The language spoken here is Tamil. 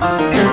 Música